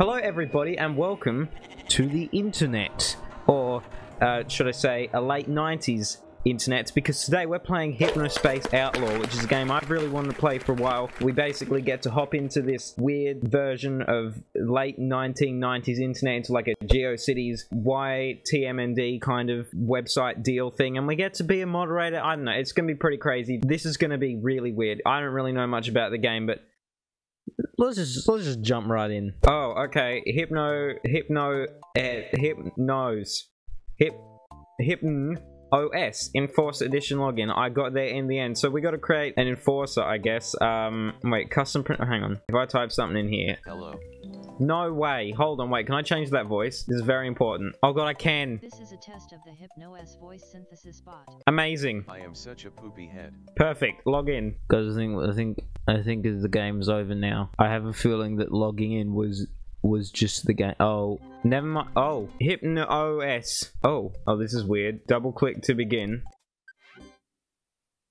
Hello, everybody, and welcome to the internet, or uh, should I say, a late 90s internet, because today we're playing Hypnospace Outlaw, which is a game I've really wanted to play for a while. We basically get to hop into this weird version of late 1990s internet, into like a GeoCities YTMND kind of website deal thing, and we get to be a moderator. I don't know, it's going to be pretty crazy. This is going to be really weird. I don't really know much about the game, but let's just let's just jump right in. Oh, okay. Hypno, hypno, uh, hypnose, hip, hypn. OS Enforce Edition login. I got there in the end. So we got to create an enforcer, I guess. Um, wait, custom print. Hang on. If I type something in here, Hello. no way. Hold on. Wait, can I change that voice? This is very important. Oh god, I can. This is a test of the HypnoS voice synthesis bot. Amazing. I am such a poopy head. Perfect. Log in. Because I think I think I think the game's over now. I have a feeling that logging in was was just the game. Oh, never mind. Oh, Hypno OS. Oh, oh, this is weird. Double click to begin.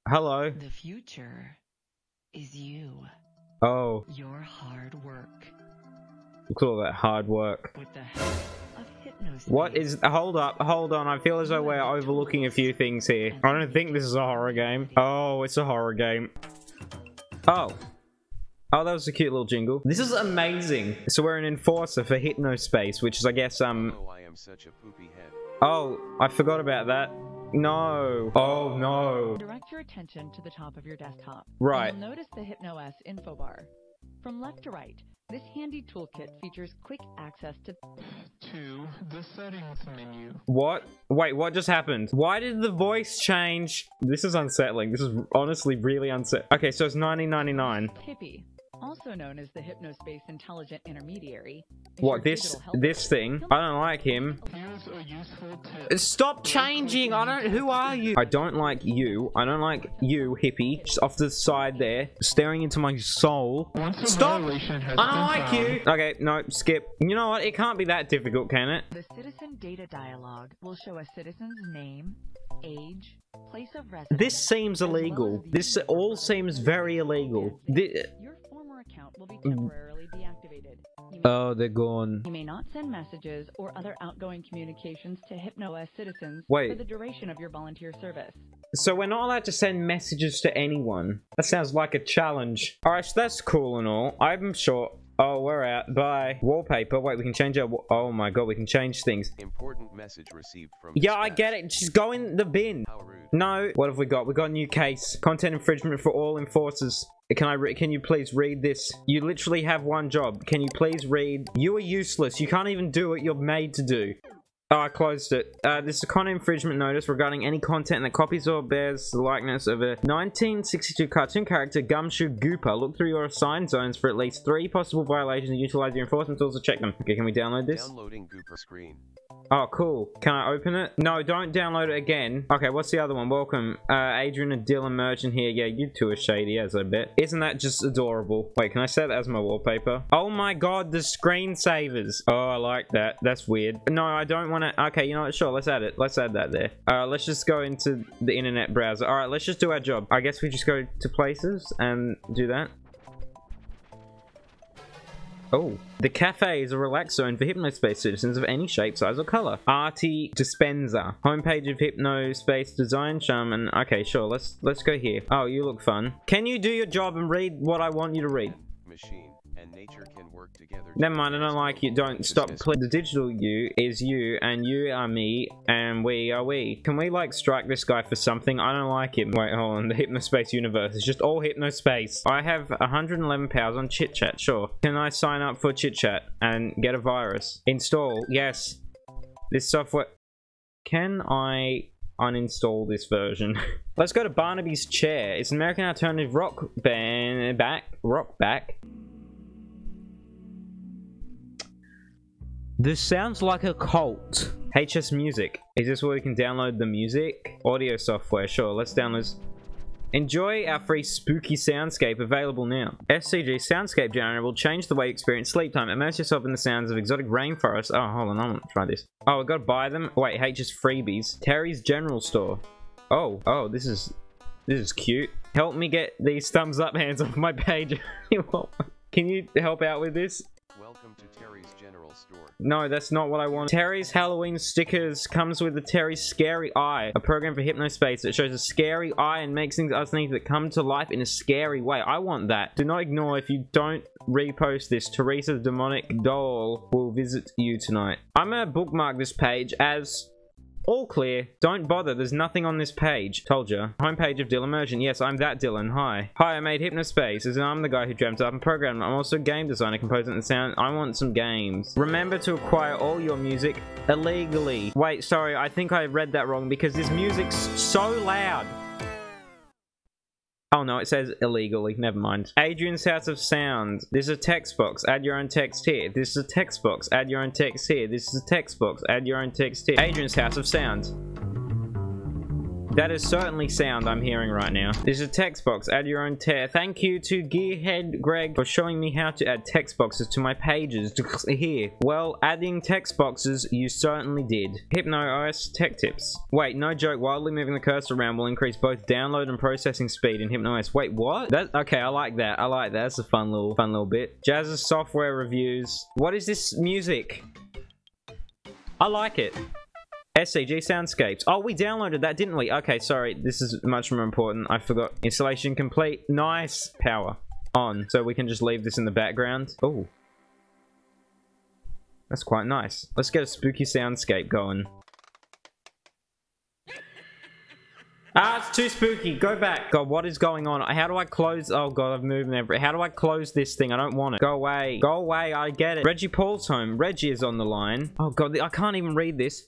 Hello. The future is you. Oh, Your hard work look at all that hard work. with the help of hypnosis. What is? Hold up, hold on. I feel as though we're overlooking a few things here. I don't think this is a horror game. Oh, it's a horror game. Oh. Oh, that was a cute little jingle. This is amazing. So we're an enforcer for Hypnospace, which is, I guess, um... Oh, I am such a poopy head. Oh, I forgot about that. No. Oh, no. Direct your attention to the top of your desktop. Right. You'll notice the HypnoS info bar. From left to right, this handy toolkit features quick access to to the settings menu. What? Wait, what just happened? Why did the voice change? This is unsettling. This is honestly really unsettling. Okay, so it's 1999. Hippie, also known as the Hypnospace Intelligent Intermediary. What, this this thing? I don't like him. Here's a useful tip. Stop changing! I don't- who are you? I don't like you. I don't like you, hippie. Just off to the side there, staring into my soul. Stop! I don't like you! Okay, no, skip. You know what? It can't be that difficult, can it? The citizen data dialog will show a citizen's name, age, place of residence. This seems illegal. This all seems very user illegal. identity. Thi- Your former account will be mm. temporarily deactivated. Oh, they're gone. You may not send messages or other outgoing communications to HypnoS citizens Wait. for the duration of your volunteer service. So we're not allowed to send messages to anyone. That sounds like a challenge. Alright, so that's cool and all. I'm sure. Oh, we're out. Bye. Wallpaper. Wait, we can change our... Oh my god, we can change things. Important message received from Yeah, I get it. Just go in the bin. How rude. No. What have we got? We got a new case. Content infringement for all enforcers. Can I? Can you please read this? You literally have one job. Can you please read? You are useless. You can't even do what you're made to do. Oh, I closed it. Uh, this is a content infringement notice regarding any content that copies or bears the likeness of a 1962 cartoon character Gumshoe Gooper. Look through your assigned zones for at least three possible violations and utilize your enforcement tools to check them. Okay, can we download this? Downloading Gooper screen. Oh, cool. Can I open it? No, don't download it again. Okay, what's the other one? Welcome. Uh, Adrian and Dylan Merchant here. Yeah, you two are shady, as I bet. Isn't that just adorable? Wait, can I set that as my wallpaper? Oh my god, the screensavers. Oh, I like that. That's weird. No, I don't want to... Okay, you know what? Sure, let's add it. Let's add that there. Uh, let's just go into the internet browser. Alright, let's just do our job. I guess we just go to places and do that. Oh, the cafe is a relax zone for Hypnospace citizens of any shape, size, or color. Artie Dispenser, homepage of Hypnospace design, shaman. okay, sure. Let's let's go here. Oh, you look fun. Can you do your job and read what I want you to read? Machine and nature can work together. Never mind, I don't like you. Don't stop. Click. The digital you is you, and you are me, and we are we. Can we like strike this guy for something? I don't like him. Wait, hold on. The Hypnospace universe is just all Hypnospace. I have 111 powers on Chit Chat. Sure. Can I sign up for Chit Chat and get a virus? Install. Yes. This software. Can I uninstall this version? Let's go to Barnaby's Chair. It's an American alternative rock band. Back. Rock back. This sounds like a cult. HS Music. Is this where we can download the music? Audio software. Sure, let's download. s- Enjoy our free spooky soundscape available now. SCG Soundscape Generator will change the way you experience sleep time. Immerse yourself in the sounds of exotic rainforests. Oh, hold on, I want to try this. Oh, I gotta buy them. Wait, HS freebies. Terry's General Store. Oh, oh, this is this is cute. Help me get these thumbs up hands off my page. Can you help out with this? Welcome to Store. No, that's not what I want. Terry's Halloween stickers comes with the Terry's Scary Eye, a program for Hypnospace that shows a scary eye and makes things underneath that come to life in a scary way. I want that. Do not ignore if you don't repost this. Teresa the Demonic Doll will visit you tonight. I'm gonna bookmark this page as all clear. Don't bother. There's nothing on this page. Told ya. Homepage of Dylan Merchant. Yes, I'm that Dylan. Hi. Hi, I made Hypnospace. In, I'm the guy who dreamt up and programmed. I'm also a game designer, composer, and sound. I want some games. Remember to acquire all your music illegally. Wait, sorry. I think I read that wrong because this music's so loud. Oh no, it says illegally. Never mind. Adrian's House of Sound. This is a text box. Add your own text here. This is a text box. Add your own text here. This is a text box. Add your own text here. Adrian's House of Sound. That is certainly sound I'm hearing right now. This is a text box. Add your own text. Thank you to Gearhead Greg for showing me how to add text boxes to my pages. Here. Well, adding text boxes, you certainly did. Hypno OS tech tips. Wait, no joke. Wildly moving the cursor around will increase both download and processing speed in Hypno OS. Wait, what? That okay? I like that. I like that. That's a fun little, fun little bit. Jazz's software reviews. What is this music? I like it. SCG Soundscapes. Oh, we downloaded that, didn't we? Okay, sorry. This is much more important. I forgot. Installation complete. Nice. Power on. So we can just leave this in the background. Oh. That's quite nice. Let's get a spooky soundscape going. Ah, it's too spooky. Go back. God, what is going on? How do I close? Oh, God, I've moved every. How do I close this thing? I don't want it. Go away. Go away. I get it. Reggie Paul's home. Reggie is on the line. Oh, God, I can't even read this.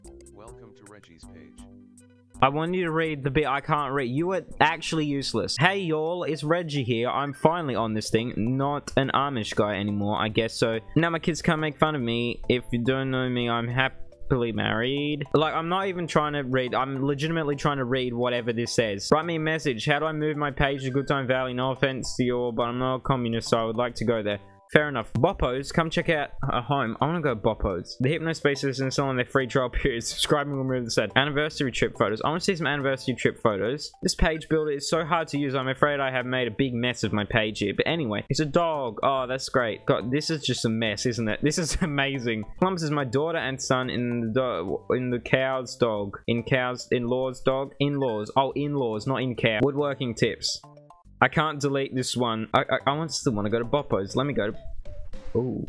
I want you to read the bit I can't read. You are actually useless. Hey y'all, it's Reggie here. I'm finally on this thing. Not an Amish guy anymore, I guess so. Now my kids can't make fun of me. If you don't know me, I'm happily married. Like, I'm not even trying to read. I'm legitimately trying to read whatever this says. Write me a message. How do I move my page to Good Time Valley? No offense to you all, but I'm not a communist, so I would like to go there. Fair enough. Boppos, come check out a home. I want to go Boppos. The Hypnospace is installing their free trial period. Subscribe and remove the set. Anniversary trip photos. I want to see some anniversary trip photos. This page builder is so hard to use. I'm afraid I have made a big mess of my page here. But anyway, it's a dog. Oh, that's great. God, this is just a mess, isn't it? This is amazing. Plums is my daughter and son in the in the cow's dog. In cow's in-laws dog. In-laws. Oh, in-laws, not in cow. Woodworking tips. I can't delete this one. I, I, I want still want to go to Boppos. Let me go to... Ooh.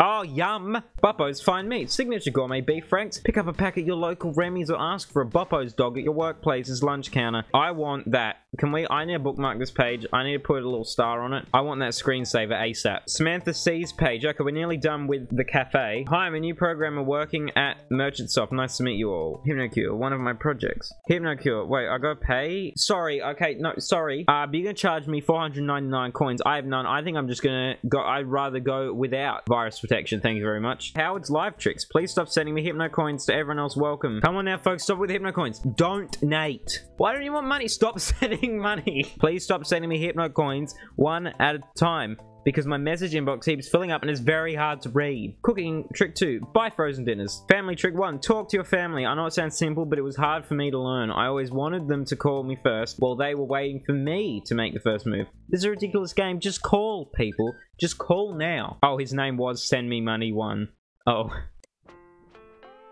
Oh, yum! Boppos, fine meat, Signature Gourmet Beef Franks. Pick up a pack at your local Remy's or ask for a Boppos dog at your workplace's lunch counter. I want that. Can we? I need to bookmark this page. I need to put a little star on it. I want that screensaver ASAP. Samantha C's page. Okay, we're nearly done with the cafe. Hi, I'm a new programmer working at Merchant Merchantsoft. Nice to meet you all. HypnoCure, one of my projects. HypnoCure. Wait, I gotta pay? Sorry. Okay, no, sorry. Uh, but you're gonna charge me 499 coins. I have none. I think I'm just gonna go. I'd rather go without virus protection. Thank you very much. Howard's live tricks. Please stop sending me hypno coins to everyone else. Welcome. Come on now, folks. Stop with hypno coins. Don't Nate. Why don't you want money? Stop sending money. Please stop sending me hypno coins one at a time because my message inbox keeps filling up and it's very hard to read. Cooking trick 2, buy frozen dinners. Family trick 1, talk to your family. I know it sounds simple, but it was hard for me to learn. I always wanted them to call me first while they were waiting for me to make the first move. This is a ridiculous game. Just call, people. Just call now. Oh, his name was Send Me Money 1. Oh.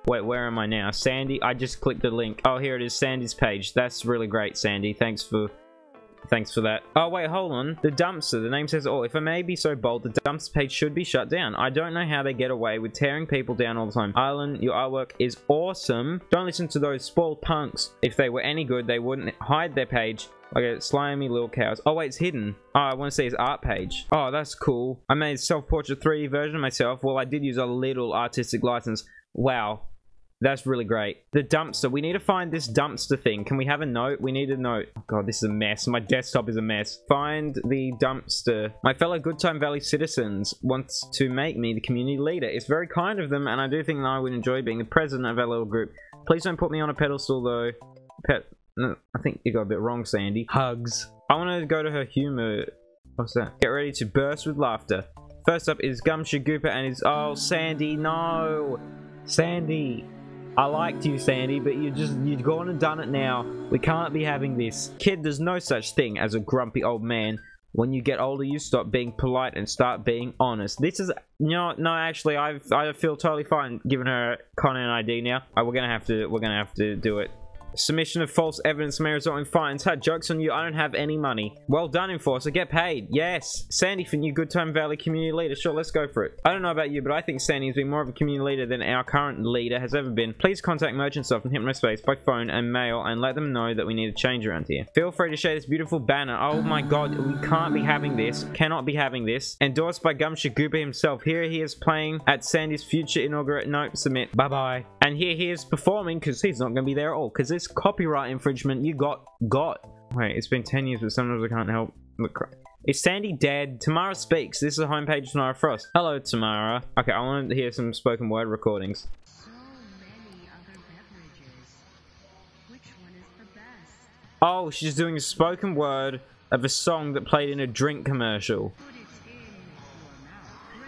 Wait, where am I now? Sandy? I just clicked the link. Oh, here it is, Sandy's page. That's really great, Sandy. Thanks for Thanks for that. Oh, wait, hold on. The dumpster. The name says, oh, if I may be so bold, the dumpster page should be shut down. I don't know how they get away with tearing people down all the time. Island, your artwork is awesome. Don't listen to those spoiled punks. If they were any good, they wouldn't hide their page a slimy little cows. Oh, wait, it's hidden. Oh, I want to see his art page. Oh, that's cool. I made self-portrait 3D version of myself. Well, I did use a little artistic license. Wow. That's really great. The dumpster. We need to find this dumpster thing. Can we have a note? We need a note. Oh god, this is a mess. My desktop is a mess. Find the dumpster. My fellow Good Time Valley citizens wants to make me the community leader. It's very kind of them, and I do think that I would enjoy being the president of our little group. Please don't put me on a pedestal, though. Pet. No, I think you got a bit wrong, Sandy. Hugs. I want to go to her humor. What's that? Get ready to burst with laughter. First up is Gumshoe Gooper and his... Oh, Sandy, no! Sandy! I liked you, Sandy, but you just you've gone and done it now. We can't be having this. Kid, there's no such thing as a grumpy old man. When you get older, you stop being polite and start being honest. This is, you know, no, actually, I I feel totally fine giving her Connor Conan ID now. Uh, we're gonna have to, we're gonna have to do it. Submission of false evidence may result in fines. Ha, joke's on you, I don't have any money. Well done, Enforcer, get paid. Yes. Sandy for new Good Time Valley community leader. Sure, let's go for it. I don't know about you, but I think Sandy has been more of a community leader than our current leader has ever been. Please contact Merchantsoft and Hypnospace by phone and mail and let them know that we need a change around here. Feel free to share this beautiful banner. Oh my god, we can't be having this. Cannot be having this. Endorsed by Gumshoe Gooper himself. Here he is playing at Sandy's future inaugural. Nope, submit. Bye-bye. And here he is performing because he's not going to be there at all because this copyright infringement you got got. Wait it's been 10 years but sometimes i can't help but cry. is sandy dead? Tamara speaks. This is the homepage of tamara frost. Hello tamara. Okay i want to hear some spoken word recordings. So many other beverages. Which one is the best? oh she's doing a spoken word of a song that played in a drink commercial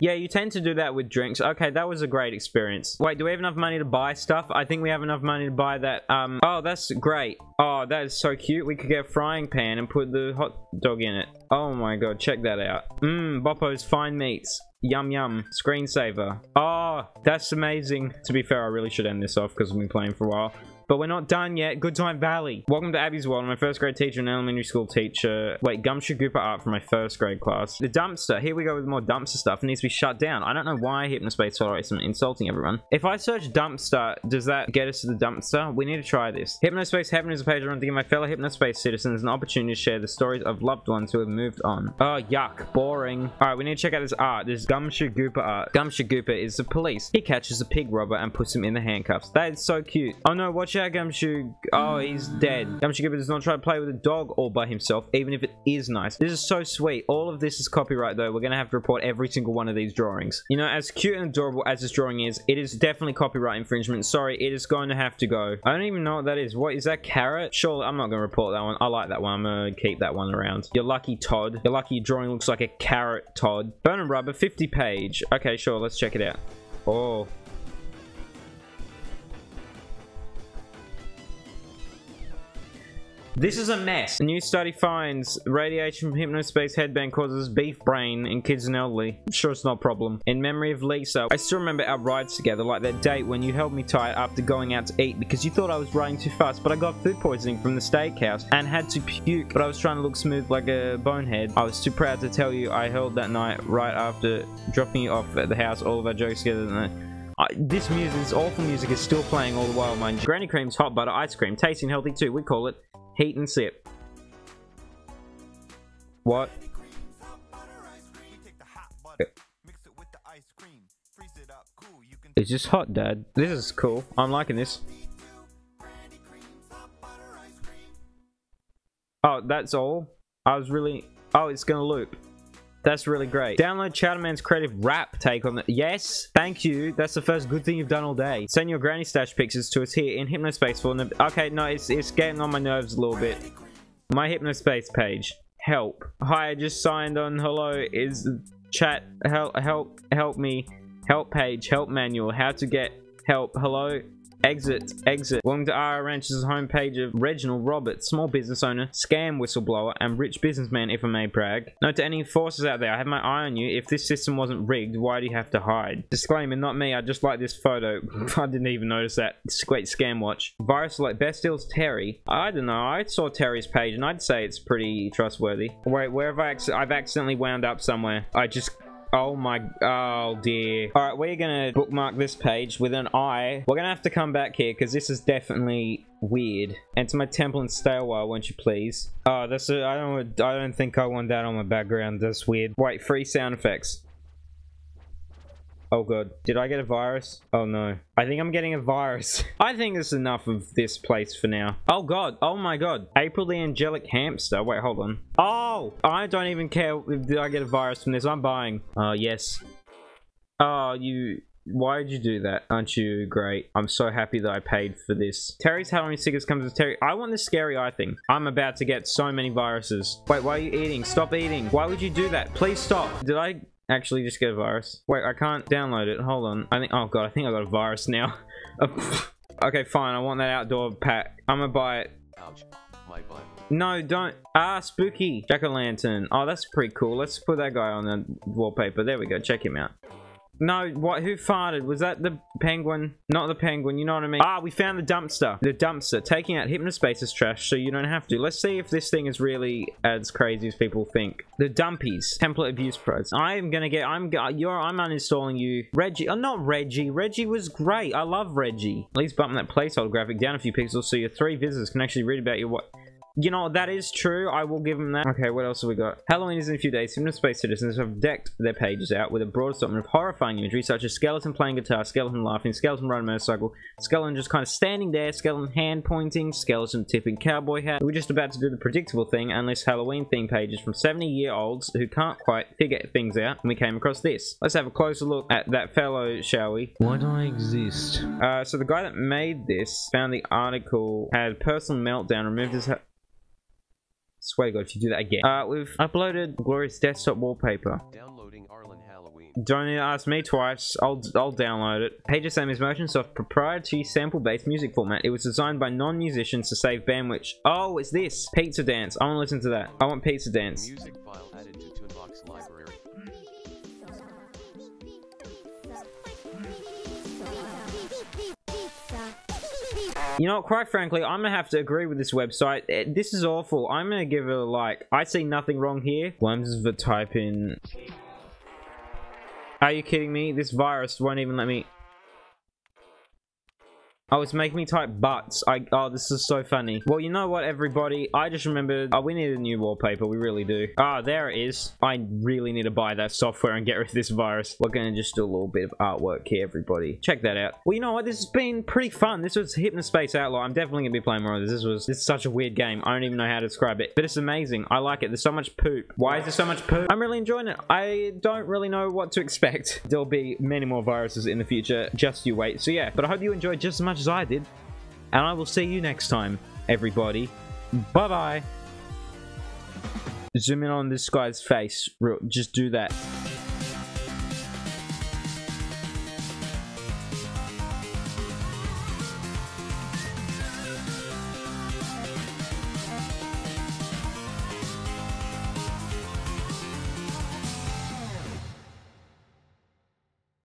yeah you tend to do that with drinks. Okay that was a great experience. Wait do we have enough money to buy stuff? I think we have enough money to buy that um oh that's great. Oh that is so cute. We could get a frying pan and put the hot dog in it. Oh my god check that out. Mmm boppo's fine meats. Yum yum. Screensaver. Oh that's amazing. To be fair i really should end this off because we've been playing for a while but we're not done yet. Good Time Valley. Welcome to Abby's World. I'm my first grade teacher and elementary school teacher. Wait, Gumshoe Gooper art from my first grade class. The dumpster. Here we go with more dumpster stuff. It needs to be shut down. I don't know why Hypnospace tolerates some insulting everyone. If I search dumpster, does that get us to the dumpster? We need to try this. Hypnospace Heaven is a page I want to give my fellow Hypnospace citizens an opportunity to share the stories of loved ones who have moved on. Oh, yuck. Boring. Alright, we need to check out this art. This Gumshoe Gooper art. Gumshoe Gooper is the police. He catches a pig robber and puts him in the handcuffs. That is so cute. Oh no, watch Oh, he's dead. Gumshoe Gooper does not try to play with a dog all by himself, even if it is nice. This is so sweet. All of this is copyright, though. We're going to have to report every single one of these drawings. You know, as cute and adorable as this drawing is, it is definitely copyright infringement. Sorry, it is going to have to go. I don't even know what that is. What is that carrot? Sure, I'm not going to report that one. I like that one. I'm going to keep that one around. You're lucky, Todd. You're lucky your drawing looks like a carrot, Todd. Burn and Rubber, 50 page. Okay, sure. Let's check it out. Oh. This is a mess. A new study finds radiation from hypnospace headband causes beef brain in kids and elderly. I'm sure it's not a problem. In memory of Lisa, I still remember our rides together, like that date when you held me tight after going out to eat because you thought I was riding too fast, but I got food poisoning from the steakhouse and had to puke, but I was trying to look smooth like a bonehead. I was too proud to tell you I held that night right after dropping you off at the house, all of our jokes together. This music, this awful music is still playing all the while, mind you. Granny Cream's hot butter ice cream, tasting healthy too. We call it heat and sip. What? It's just hot, Dad. This is cool. I'm liking this. Oh, that's all? I was really... Oh, it's gonna loop. That's really great. Download Chowderman's creative rap take on the... Yes, thank you. That's the first good thing you've done all day. Send your granny stash pictures to us here in Hypnospace for... the- Okay, no, it's, it's getting on my nerves a little bit. My Hypnospace page. Help. Hi, I just signed on. Hello, is chat. Help, help, help me. Help page, help manual, how to get help. Hello, exit, exit. Welcome to RR Ranch's homepage of Reginald Roberts, small business owner, scam whistleblower, and rich businessman, if I may brag. Note to any enforcers out there, I have my eye on you. If this system wasn't rigged, why do you have to hide? Disclaimer, not me, I just like this photo. I didn't even notice that. It's a great scam watch. Virus like Best Deals Terry. I don't know, I saw Terry's page and I'd say it's pretty trustworthy. Wait, where have I, I've accidentally wound up somewhere. I just Oh my, oh dear. All right, we're gonna bookmark this page with an eye. We're gonna have to come back here because this is definitely weird. Enter my temple and while, won't you please? Oh, that's a, I don't, I don't think I want that on my background. That's weird. Wait, free sound effects. Oh god. Did I get a virus? Oh no. I think I'm getting a virus. I think it's enough of this place for now. Oh god. Oh my god. April the Angelic Hamster. Wait, hold on. Oh! I don't even care if I get a virus from this. I'm buying. Oh, yes. Oh, you... Why did you do that? Aren't you great? I'm so happy that I paid for this. Terry's Halloween stickers comes with Terry. I want the scary eye thing. I'm about to get so many viruses. Wait, why are you eating? Stop eating. Why would you do that? Please stop. Did I actually just get a virus? Wait, I can't download it. Hold on. I think. Oh god, I think I got a virus now. okay, fine. I want that outdoor pack. I'm gonna buy it. Ouch. my butt. No, don't. Ah, spooky. Jack-o'-lantern. Oh, that's pretty cool. Let's put that guy on the wallpaper. There we go. Check him out. No, what? Who farted? Was that the penguin? Not the penguin, you know what I mean? Ah, we found the dumpster. The dumpster. Taking out Hypnospace's trash so you don't have to. Let's see if this thing is really as crazy as people think. The dumpies. Template abuse pros. I am gonna get, I'm, you're, I'm uninstalling you. Reggie, oh, not Reggie. Reggie was great. I love Reggie. At least bump that placeholder graphic down a few pixels so your three visitors can actually read about your what. You know, that is true. I will give them that. Okay, what else have we got? Halloween is in a few days. Hypnospace citizens have decked their pages out with a broad assortment of horrifying imagery, such as skeleton playing guitar, skeleton laughing, skeleton riding a motorcycle, skeleton just kind of standing there, skeleton hand pointing, skeleton tipping cowboy hat. We're just about to do the predictable thing, unless Halloween theme pages from 70 year olds who can't quite figure things out, and we came across this. Let's have a closer look at that fellow, shall we? Why do I exist? Uh, so the guy that made this found the article, had personal meltdown, removed his. Swear to God, if you do that again. Uh, we've uploaded Glorious desktop wallpaper. Downloading Arlen Halloween. Don't need to ask me twice. I'll I'll download it. Pages Sam is Motionsoft proprietary sample-based music format. It was designed by non-musicians to save bandwidth. Oh, it's this Pizza Dance. I want to listen to that. I want Pizza Dance. Music file You know, quite frankly, I'm gonna have to agree with this website. Eh, This is awful. I'm gonna give it a like. I see nothing wrong here. Worms the type in. Are you kidding me? This virus won't even let me. Oh, it's making me type butts. I oh, this is so funny. Well, you know what, everybody? I just remembered. Oh, we need a new wallpaper. We really do. Ah, there it is. I really need to buy that software and get rid of this virus. We're gonna just do a little bit of artwork here, everybody. Check that out. Well, you know what? This has been pretty fun. This was Hypnospace Outlaw. I'm definitely gonna be playing more of this. This was this is such a weird game. I don't even know how to describe it, but it's amazing. I like it. There's so much poop. Why is there so much poop? I'm really enjoying it. I don't really know what to expect. There'll be many more viruses in the future. Just you wait. So yeah, but I hope you enjoyed just as much as I did. And I will see you next time, everybody. Bye bye. Zoom in on this guy's face. Just do that.